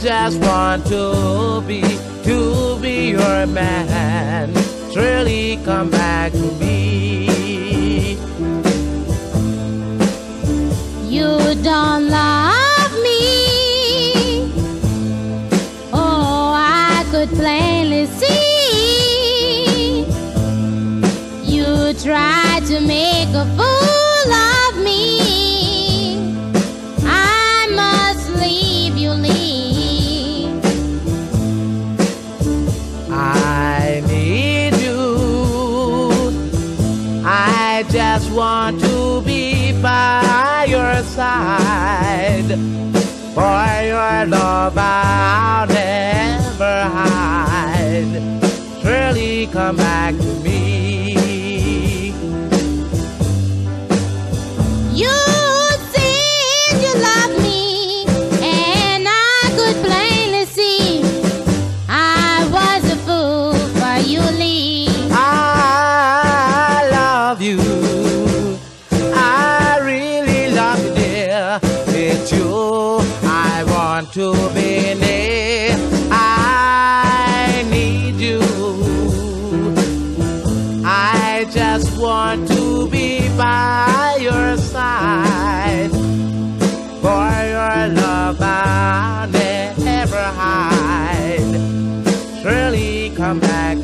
just want to be, to be your man. Shirley come back to me. You don't love me. Oh, I could plainly I just want to be by your side. For your love I'll never hide. Shirley come back to me. Want to be near. I need you. I just want to be by your side. For your love I'll never hide. Shirley come back